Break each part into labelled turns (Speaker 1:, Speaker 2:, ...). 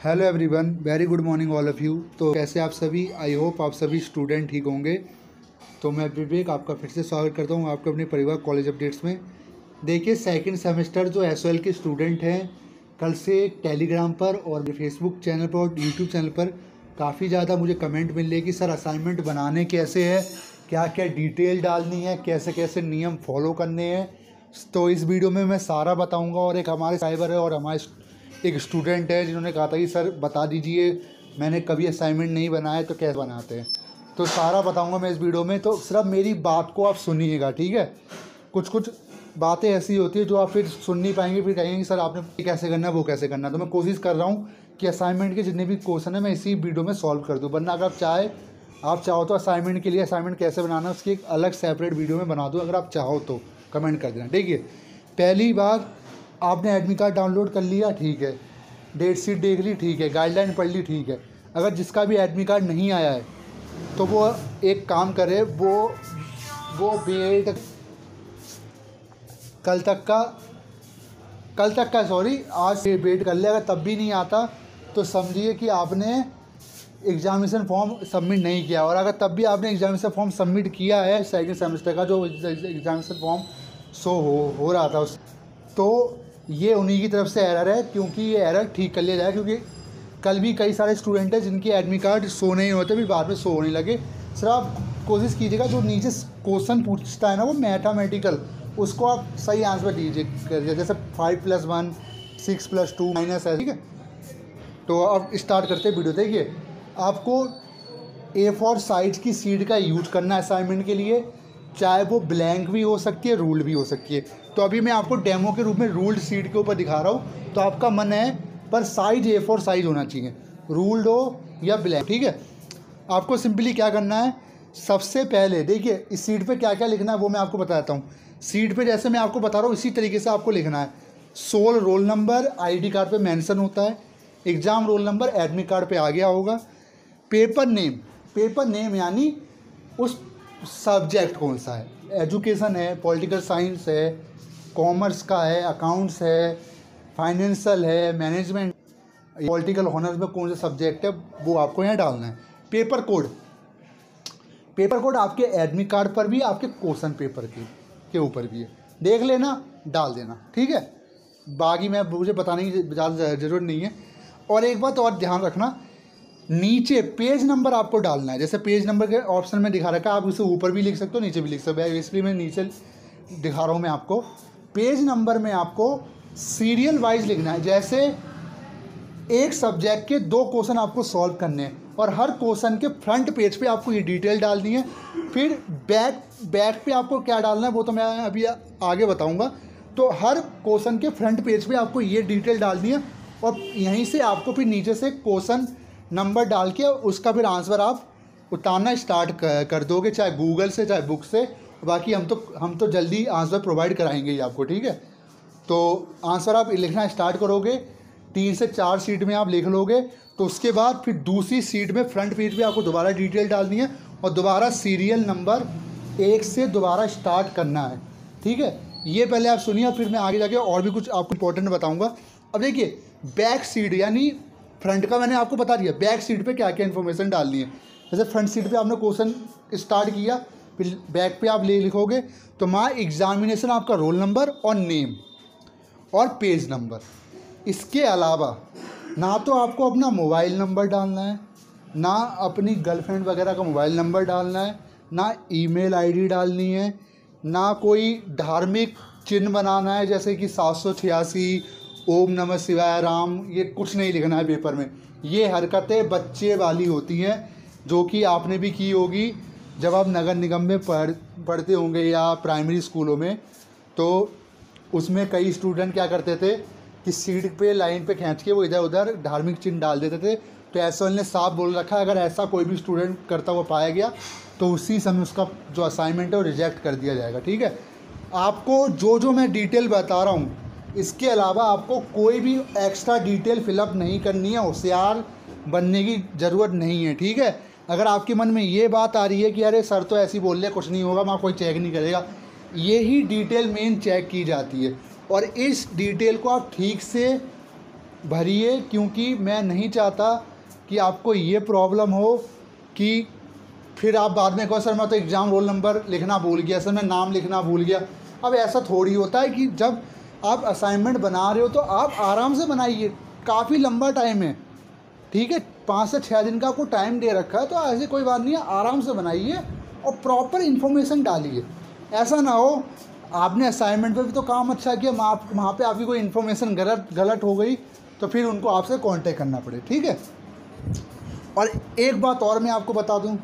Speaker 1: Hello everyone very good morning all of you तो कैसे आप सभी? आई होप आप सभी स्टूडेंट ठीक होंगे। तो मैं विवेक आपका फिर से स्वागत करता हूँ आपके अपने परिवार कॉलेज अपडेट्स में। देखिए सेकंड सेमेस्टर जो एसओएल के स्टूडेंट हैं, कल से टेलीग्राम पर और फेसबुक चैनल पर और यूट्यूब चैनल पर काफ़ी ज़्यादा मुझे कमेंट मिल रही कि, सर असाइनमेंट बनाने कैसे है? क्या क्या डिटेल डालनी है? कैसे कैसे नियम फॉलो करने हैं? तो इस वीडियो में मैं सारा बताऊँगा और एक हमारे साइबर है और हमारे एक स्टूडेंट है जिन्होंने कहा था कि, सर, बता दीजिए, मैंने कभी असाइनमेंट नहीं बनाया तो कैसे बनाते हैं? तो सारा बताऊँगा मैं इस वीडियो में। तो सिर्फ़ मेरी बात को आप सुनिएगा, ठीक है? कुछ कुछ बातें ऐसी होती है जो आप फिर सुन नहीं पाएँगे, फिर कहेंगे सर, आपने कैसे करना है, वो कैसे करना है? तो मैं कोशिश कर रहा हूँ कि असाइनमेंट के जितने भी क्वेश्चन है, मैं इसी वीडियो में सॉल्व कर दूँ। वरना अगर आप चाहे, आप चाहो तो असाइनमेंट के लिए असाइनमेंट कैसे बनाना उसकी एक अलग सेपरेट वीडियो में बना दूँ, अगर आप चाहो तो। कमेंट कर देना, ठीक है? पहली बात आपने एडमिट कार्ड डाउनलोड कर लिया, ठीक है। डेट शीट देख ली, ठीक है। गाइडलाइन पढ़ ली, ठीक है। अगर जिसका भी एडमिट कार्ड नहीं आया है तो वो एक काम करे, वो वो वेट कल तक का, कल तक का सॉरी आज वेट कर ले। अगर तब भी नहीं आता तो समझिए कि आपने एग्जामिनेशन फॉर्म सबमिट नहीं किया। और अगर तब भी आपने एग्जामिनेशन फॉर्म सबमिट किया है सेकेंड सेमेस्टर का, जो एग्जामिनेशन फॉर्म शो हो हो रहा था उस तो ये उन्हीं की तरफ़ से एरर है, क्योंकि ये एरर ठीक कर लिया जाए, क्योंकि कल भी कई सारे स्टूडेंट हैं जिनके एडमिट कार्ड शो नहीं होते भी बाद में शो होने लगे। सर आप कोशिश कीजिएगा, जो नीचे क्वेश्चन पूछता है ना, वो मैथामेटिकल उसको आप सही आंसर दीजिए जैसे five plus one six plus two minus है ठीक है? तो अब स्टार्ट करते हैं वीडियो देखिए। आपको ए फॉर साइज़ की सीट का यूज़ करना है असाइनमेंट के लिए। चाहे वो ब्लैंक भी हो सकती है रूल्ड भी हो सकती है। तो अभी मैं आपको डेमो के रूप में रूल्ड सीट के ऊपर दिखा रहा हूँ। तो आपका मन है, पर साइज़ ए फोर साइज़ होना चाहिए। रूल्ड हो या ब्लैंक ठीक है? आपको सिंपली क्या करना है? सबसे पहले, देखिए, इस सीट पे क्या क्या लिखना है, वो मैं आपको बताता हूँ। सीट पे जैसे मैं आपको बता रहा हूँ, इसी तरीके से आपको लिखना है। सोल रोल नंबर आईडी कार्ड पे मेंशन होता है। Exam roll number admit card पे आ गया होगा। पेपर नेम पेपर नेम यानी उस सब्जेक्ट कौन सा है? एजुकेशन है पॉलिटिकल साइंस है कॉमर्स का है अकाउंट्स है फाइनेंशियल है मैनेजमेंट पॉलिटिकल ऑनर्स में कौन सा सब्जेक्ट है, वो आपको यहाँ डालना है। पेपर कोड पेपर कोड आपके एडमिट कार्ड पर भी, आपके क्वेश्चन पेपर के के ऊपर भी है। देख लेना, डाल देना, ठीक है? बाकी मैं मुझे बताने की ज़्यादा ज़रूरत नहीं है। और एक बात और ध्यान रखना नीचे पेज नंबर आपको डालना है। जैसे पेज नंबर के ऑप्शन में दिखा रखा है, आप उसे ऊपर भी लिख सकते हो, नीचे भी लिख सकते हो। इसलिए मैं नीचे दिखा रहा हूँ मैं आपको। पेज नंबर में आपको सीरियल वाइज लिखना है। जैसे एक सब्जेक्ट के दो क्वेश्चन आपको सॉल्व करने हैं और हर क्वेश्चन के फ्रंट पेज पे आपको ये डिटेल डालनी है। फिर बैक बैक पे आपको क्या डालना है, वो तो मैं अभी आगे बताऊँगा। तो हर क्वेश्चन के फ्रंट पेज पे आपको ये डिटेल डालनी है और यहीं से आपको फिर नीचे से क्वेश्चन नंबर डाल के उसका फिर आंसर आप उतारना स्टार्ट कर दोगे, चाहे गूगल से, चाहे बुक से। बाकी हम तो हम तो जल्दी आंसर प्रोवाइड कराएँगे ही आपको, ठीक है? तो आंसर आप लिखना स्टार्ट करोगे, तीन से चार सीट में आप लिख लोगे तो उसके बाद फिर दूसरी सीट में फ्रंट पेज पे आपको दोबारा डिटेल डालनी है और दोबारा सीरियल नंबर एक से दोबारा स्टार्ट करना है, ठीक है? ये पहले आप सुनिए, फिर मैं आगे जाके और भी कुछ आपको इंपॉर्टेंट बताऊँगा। अब देखिए बैक सीट यानी फ्रंट का मैंने आपको बता दिया बैक सीट पे क्या क्या इन्फॉर्मेशन डालनी है। जैसे फ्रंट सीट पे आपने क्वेश्चन स्टार्ट किया, फिर बैक पे आप ले लिखोगे तो माँ एग्जामिनेशन आपका रोल नंबर और नेम और पेज नंबर इसके अलावा, ना तो आपको अपना मोबाइल नंबर डालना है, ना अपनी गर्लफ्रेंड वगैरह का मोबाइल नंबर डालना है, ना ईमेल आईडी डालनी है, ना कोई धार्मिक चिन्ह बनाना है, जैसे कि सात सौ छियासी ओम नमः शिवाय, राम, ये कुछ नहीं लिखना है पेपर में। ये हरकतें बच्चे वाली होती हैं, जो कि आपने भी की होगी जब आप नगर निगम में पढ़, पढ़ते होंगे या प्राइमरी स्कूलों में। तो उसमें कई स्टूडेंट क्या करते थे कि सीट पे लाइन पे खींच के वो इधर उधर धार्मिक चिन्ह डाल देते थे। तो ऐसा ने साफ़ बोल रखा है अगर ऐसा कोई भी स्टूडेंट करता हुआ पाया गया तो उसी समय उसका जो असाइनमेंट है वो रिजेक्ट कर दिया जाएगा, ठीक है? आपको जो जो मैं डिटेल बता रहा हूँ इसके अलावा आपको कोई भी एक्स्ट्रा डिटेल फिलअप नहीं करनी है, होशियार बनने की ज़रूरत नहीं है, ठीक है? अगर आपके मन में ये बात आ रही है कि अरे सर तो ऐसी बोल रहे कुछ नहीं होगा, वहाँ कोई चेक नहीं करेगा, ये ही डिटेल मेन चेक की जाती है। और इस डिटेल को आप ठीक से भरिए, क्योंकि मैं नहीं चाहता कि आपको ये प्रॉब्लम हो कि फिर आप बाद में कहो, सर, मैं तो एग्ज़ाम रोल नंबर लिखना भूल गया, सर, मैं नाम लिखना भूल गया। अब ऐसा थोड़ी होता है कि जब आप असाइनमेंट बना रहे हो तो आप आराम से बनाइए। काफ़ी लंबा टाइम है। ठीक है? पाँच से छः दिन का आपको टाइम दे रखा है तो ऐसी कोई बात नहीं है, आराम से बनाइए और प्रॉपर इन्फॉर्मेशन डालिए। ऐसा ना हो, आपने असाइनमेंट पे भी तो काम अच्छा किया, वहाँ वहाँ पे आपकी कोई इन्फॉर्मेशन गलत गलत हो गई तो फिर उनको आपसे कांटेक्ट करना पड़े। ठीक है? और एक बात और मैं आपको बता दूँ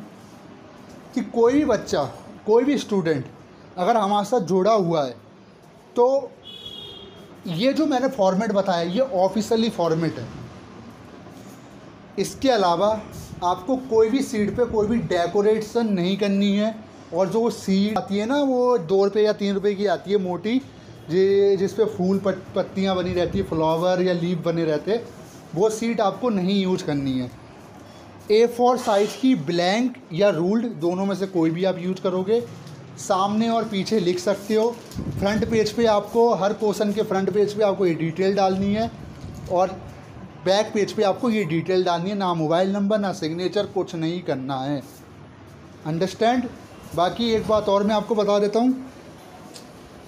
Speaker 1: कि कोई भी बच्चा, कोई भी स्टूडेंट अगर हमारे साथ जुड़ा हुआ है तो ये जो मैंने फॉर्मेट बताया ये ऑफिशियली फॉर्मेट है। इसके अलावा आपको कोई भी सीट पे कोई भी डेकोरेशन नहीं करनी है और जो सीट आती है ना वो दो रुपये या तीन रुपये की आती है मोटी जे जिस फूल पत, पत्तियाँ बनी रहती है फ्लावर या लीफ बने रहते वो सीट आपको नहीं यूज़ करनी है। ए फोर साइज़ की ब्लैंक या रूल्ड दोनों में से कोई भी आप यूज़ करोगे। सामने और पीछे लिख सकते हो। फ्रंट पेज पे आपको हर क्वेश्चन के फ्रंट पेज पे आपको ये डिटेल डालनी है और बैक पेज पे आपको ये डिटेल डालनी है। ना मोबाइल नंबर, ना सिग्नेचर, कुछ नहीं करना है। अंडरस्टैंड? बाकी एक बात और मैं आपको बता देता हूँ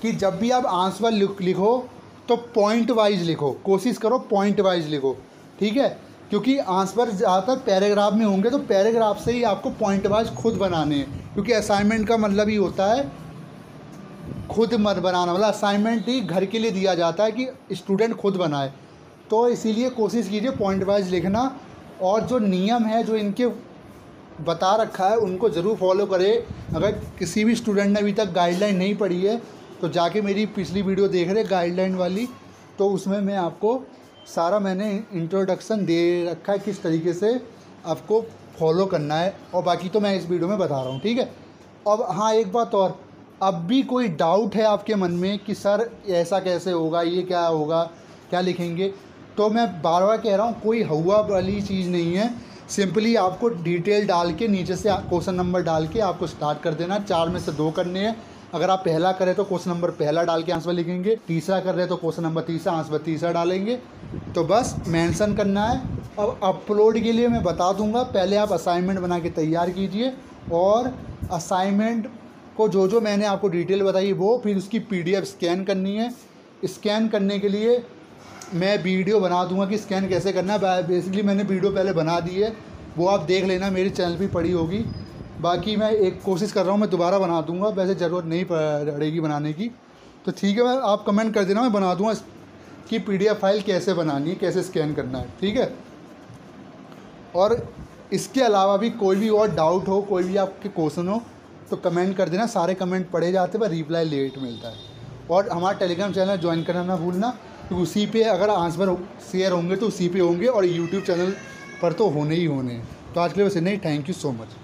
Speaker 1: कि जब भी आप आंसर लिखो तो पॉइंट वाइज लिखो। कोशिश करो पॉइंट वाइज लिखो। ठीक है? क्योंकि आंसर ज़्यादातर पैराग्राफ में होंगे तो पैराग्राफ से ही आपको पॉइंट वाइज खुद बनाने हैं। क्योंकि असाइनमेंट का मतलब ही होता है खुद मत बनाना। मतलब असाइनमेंट ही घर के लिए दिया जाता है कि स्टूडेंट खुद बनाए। तो इसीलिए कोशिश कीजिए पॉइंट वाइज लिखना और जो नियम है, जो इनके बता रखा है, उनको ज़रूर फॉलो करें। अगर किसी भी स्टूडेंट ने अभी तक गाइडलाइन नहीं पढ़ी है तो जाके मेरी पिछली वीडियो देख रहे गाइडलाइन वाली तो उसमें मैं आपको सारा मैंने इंट्रोडक्शन दे रखा है किस तरीके से आपको फॉलो करना है और बाकी तो मैं इस वीडियो में बता रहा हूँ, ठीक है? अब हाँ एक बात और। अब भी कोई डाउट है आपके मन में कि सर ऐसा कैसे होगा, ये क्या होगा, क्या लिखेंगे? तो मैं बार बार कह रहा हूँ, कोई हवा वाली चीज़ नहीं है। सिंपली आपको डिटेल डाल के नीचे से क्वेश्चन नंबर डाल के आपको स्टार्ट कर देना। चार में से दो करने हैं। अगर आप पहला करें तो क्वेश्चन नंबर पहला डाल के आंसर लिखेंगे, तीसरा कर रहे तो क्वेश्चन नंबर तीसरा, आंसर तीसरा डालेंगे। तो बस मेंशन करना है। अब अपलोड के लिए मैं बता दूँगा, पहले आप असाइनमेंट बना के तैयार कीजिए और असाइनमेंट को जो जो मैंने आपको डिटेल बताई वो फिर उसकी पीडीएफ स्कैन करनी है। स्कैन करने के लिए मैं वीडियो बना दूँगा कि स्कैन कैसे करना है। बेसिकली मैंने वीडियो पहले बना दी है। वो आप देख लेना, मेरे चैनल पर पड़ी होगी। बाकी मैं एक कोशिश कर रहा हूँ, मैं दोबारा बना दूँगा। वैसे ज़रूरत नहीं पड़ेगी बनाने की। तो ठीक है, मैं, आप कमेंट कर देना, मैं बना दूँगा कि पीडीएफ फ़ाइल कैसे बनानी है, कैसे स्कैन करना है, ठीक है? और इसके अलावा भी कोई भी और डाउट हो, कोई भी आपके क्वेश्चन हो तो कमेंट कर देना। सारे कमेंट पढ़े जाते पर रिप्लाई लेट मिलता है। और हमारा टेलीग्राम चैनल ज्वाइन करना ना भूलना, क्योंकि उसी पे अगर आंसर शेयर होंगे तो उसी पे होंगे, और यूट्यूब चैनल पर तो होने ही होने हैं। तो आज के लिए बस नहीं थैंक यू सो मच